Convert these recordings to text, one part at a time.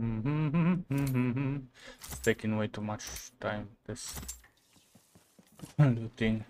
Mm-hmm. it's taking way too much time, this looting.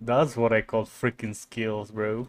That's what I call freaking skills, bro.